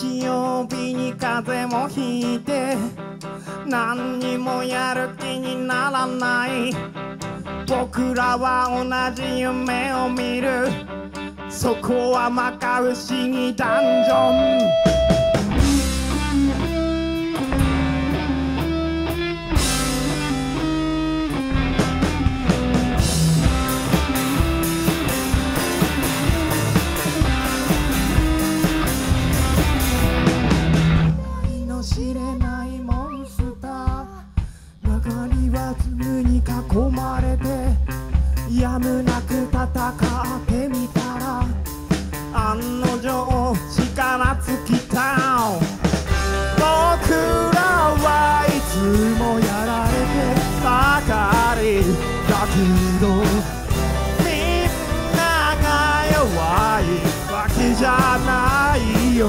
日曜日に風邪もひいて何にもやる気にならない。僕らは同じ夢を見る。そこはまか不思議ダンジョン。にはズムに囲まれてやむなく戦ってみたら案の定力尽きた。僕らはいつもやられてばかりだけどみんなが弱いわけじゃないよ。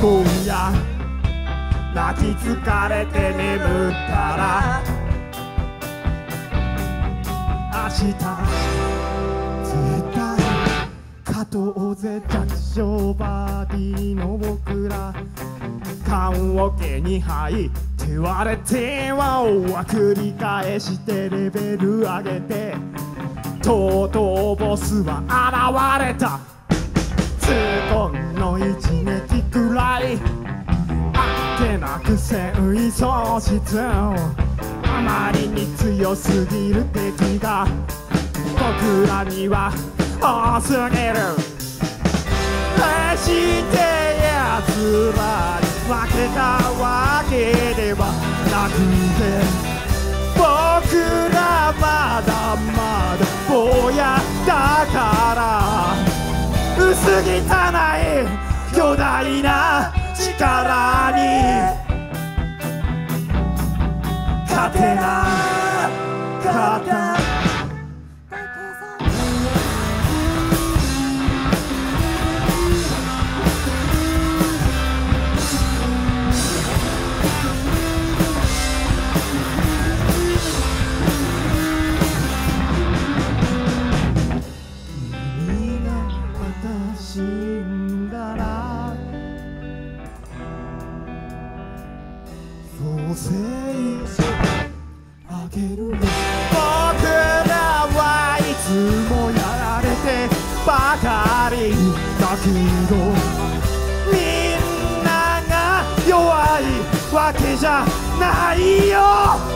今夜泣き疲れて眠ったら明日絶対勝とうぜ弱小バディーの僕ら棺桶に入って割れては繰り返してレベル上げてとうとうボスは現れた。痛恨の一撃くらいあっけなく戦意喪失。あまりに強すぎる敵が僕らには多すぎる。決して奴らに負けたわけではなくて僕らまだまだ坊やだから薄汚い巨大な力。てなかった。君てる僕らはいつもやられてばかりだけどみんなが弱いわけじゃないよ。